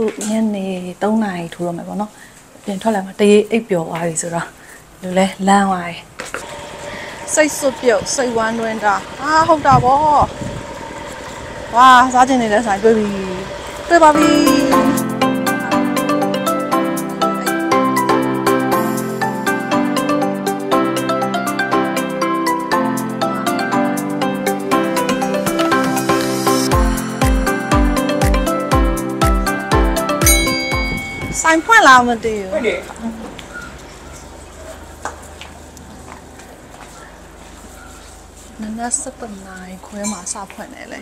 ခုညနေ3နာရီထိုးတော့မယ်ပေါ့နော်ပြင်ထွက်လာမှတရေအိပ်ပျော်သွားပြီဆိုတော့လူလဲလမ်းသွားတယ်စိတ်စွတ်ပြုတ်စိတ်ဝမ်းတွင်းတာအာဟုတ်တာဗောဝါစားကျင်နေတဲ့ဆိုင်တွေ့ပြီတွေ့ပါပြီ ဆိုင်ဖွင့်လာမသိဘူး ဟုတ်တယ် နနက်7နာရီခွဲမှာစဖွင့်တယ်လေ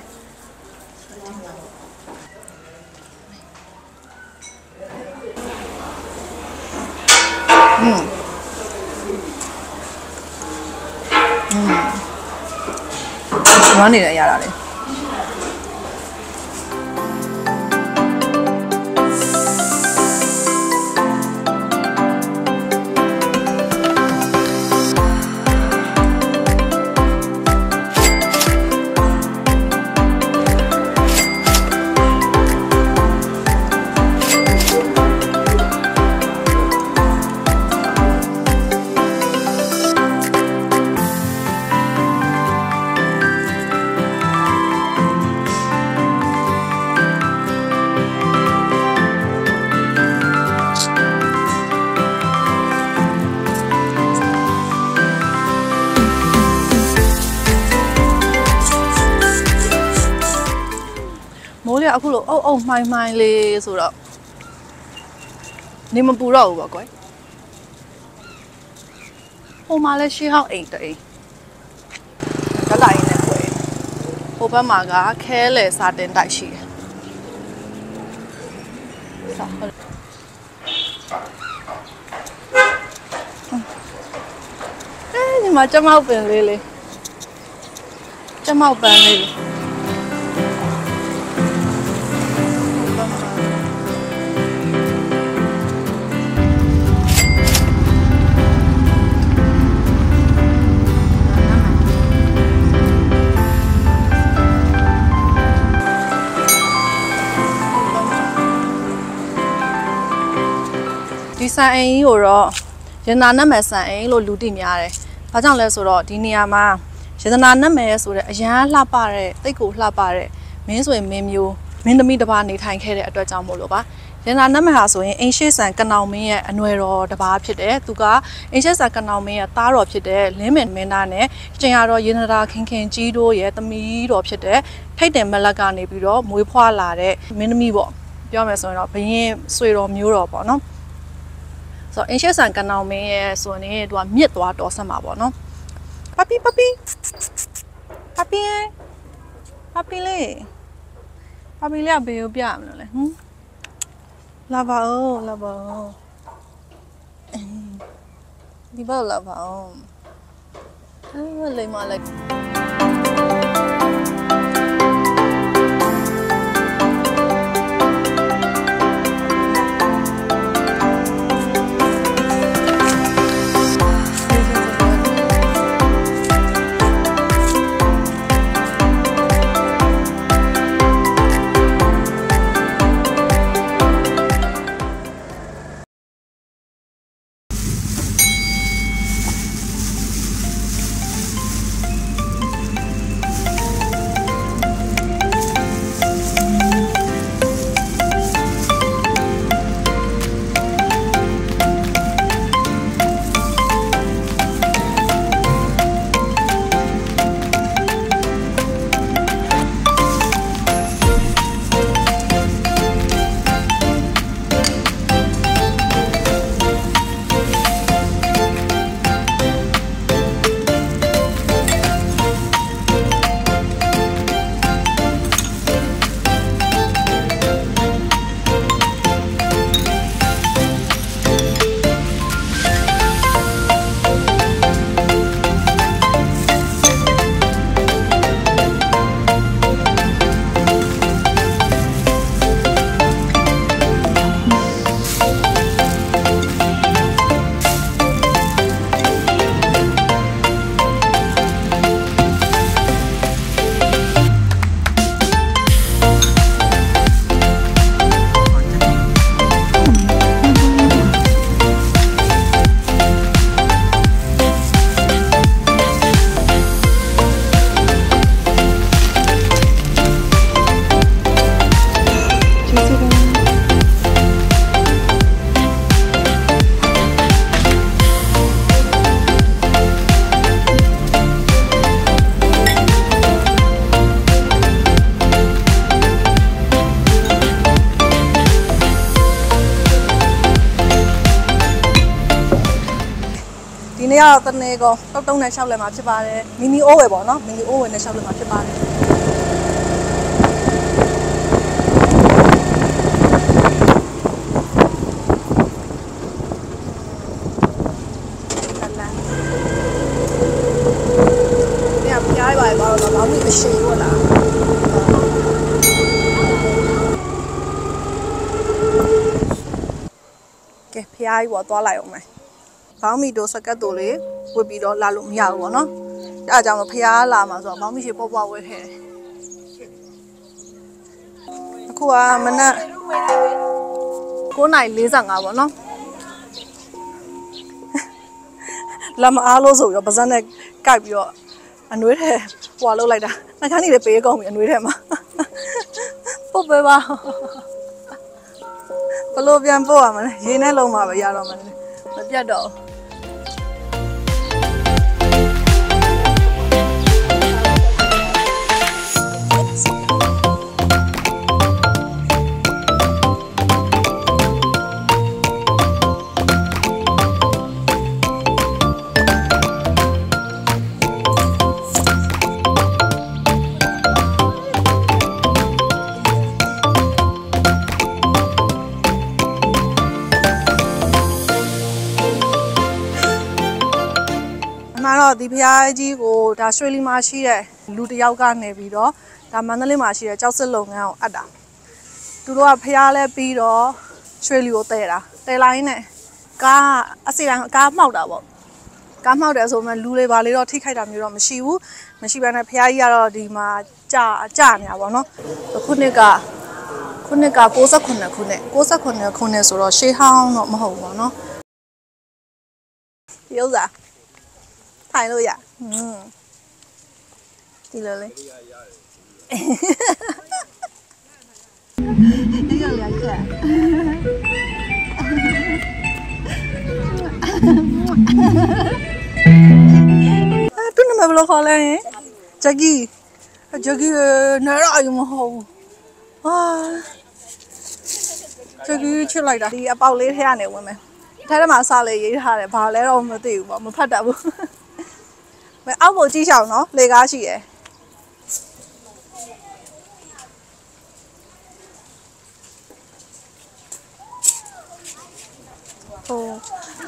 อืมอืมဝမ်းနေရရတာလေ အခုလိုအုပ်အုပ်မှိုင်းမှိုင်းလေးဆိုတော့နေမပူတော့ဘူးပေါ့ကွယ်ဟိုမှာလည်းရှေးဟောင်းအိမ်တိမ်ဓာတ်လိုက်နဲ့ကွယ်ဟိုဘက်မှာကခဲလေစာတင်တိုက်ရှိတယ်စာဟုတ်အဲဒီမှာကျမောက်ပင်လေးလေးကျမောက်ပန်းလေးလေး ဆန်အိမ်ကြီးကိုတော့ရတနာနတ်မယ်ဆန်အိမ်လို့လူသိများတယ်။ဘာကြောင့်လဲဆိုတော့ဒီနေရာမှာရတနာနတ်မယ်ဆိုတဲ့အရန်လှပတဲ့တိတ်ကိုလှပတဲ့မင်းဆိုရင်မင်းမျိုးမင်းသမီးတစ်ပါးနေထိုင်ခဲ့တဲ့အတွက်ကြောင့်မို့လို့ပါ။ရတနာနတ်မယ်ဟာဆိုရင်အင်ရှိဆန်ကနောင်မင်းရဲ့အနွယ်တော်တစ်ပါးဖြစ်တယ်။သူကအင်ရှိဆန်ကနောင်မင်းရဲ့သားတော်ဖြစ်တဲ့လင်းမင်မင်းသားနဲ့ကျင်ရတော်ရတနာခင်ခင်ကြီးတို့ရဲ့သမီးတော်ဖြစ်တဲ့ထိတ်တယ်မလက်ကနေပြီးတော့မွေးဖွားလာတဲ့မင်းသမီးပေါ့။ပြောမယ်ဆိုရင်တော့ဘရင်ဆွေတော်မျိုးတော်ပေါ့နော်။ ဆိုတော့အင်ရှက်ဆန်ကနောင်မင်းရဲ့ဆိုရင်သူကမြစ်သွားတော်ဆက်မှာပေါ့နော်ပပီပပီပပီပပီလေးပပီလေးကဘယ်ကိုပြရမလို့လဲဟမ်လာပါဦးလာပါဦးဒီဘောလာပါဦးအဲလိမ္မာလိုက် ဒီနေ့ကတော့တနေကောတုတ်တုံးနဲ့ရှောက်လဲမှာဖြစ်ပါတယ်မီနီအိုးဝယ်ပေါ့နော်မီနီအိုးဝယ်နဲ့ရှောက်လဲမှာဖြစ်ပါတယ်လာလာညပြားပါပါတော့ဘာမှမရှိဘူးလားကဲဖျားကြီးပေါ်သွားလိုက်အောင်မယ် ဘောင်းမီတို့စကတ်တို့လေးဝစ်ပြီးတော့လာလို့မရဘူးပေါ့နော်အဲအကြောင်းလို့ဖျားလာမှာဆိုတော့ဘောင်းမီရှိပေါ်ပေါ်ဝစ်ခဲ့တယ်အခုကမနက်9:45ပေါ့နော်လမ်းမအားလို့ဆိုပြီးတော့ပါဇက်နဲ့ကိုက်ပြီးတော့အနှွေးထဲဟွာလောက်လိုက်တာနှခမ်းနေလည်းပေးကုန်ပြီအနှွေးထဲမှာပုတ်ပဲပါဘလို့ပြန်ပို့ရမလဲရေနဲ့လုံးမှာပဲရတော့မှာလေမပြတ်တော့ တော့ဒီဖျားကြီးကိုဒါရွှေလီမှာရှိတဲ့လူတစ်ယောက်ကနေပြီးတော့ဒါမန္တလေးမှာရှိတဲ့ကြောက်စစ်လုပ်ငန်းကိုအပ်တာသူတို့ကဖျားလဲပြီးတော့ရွှေလီကိုတဲတာတဲလိုင်းနဲ့ကားအစီတိုင်းကားမှောက်တာပေါ့ကားမှောက်တယ်ဆိုမှလူတွေပါလေတော့ထိခိုက်တာမျိုးတော့မရှိဘူးမရှိဘဲနဲ့ဖျားကြီးကတော့ဒီမှာကြာကြာနေတာပေါ့နော်ခုနှစ်ကခုနှစ်က69ခုနှစ်69ခုနှစ်ဆိုတော့ရှေးဟောင်းတော့မဟုတ်ဘူးပေါ့နော်ရုပ်စား ထိုင်လို့ရอืมဒီလိုလေဒီကလေးကအဲသူနာမည်ဘယ်လိုခေါ်လဲဂျက်ကီဂျက်ကီနားရအယမဟုတ်ဘူးဟာဂျက်ကီချစ်လိုက်တာဒီအပေါက်လေးထဲကနေဝင်မယ်ထဲထဲမှာစားလေရေးထားတယ်ဘာလဲတော့မသိဘူးပေါ့မဖတ်တတ်ဘူး မအောက်ကိုကြည့်ရှောင်းနော်လေကားရှိရယ်ဟို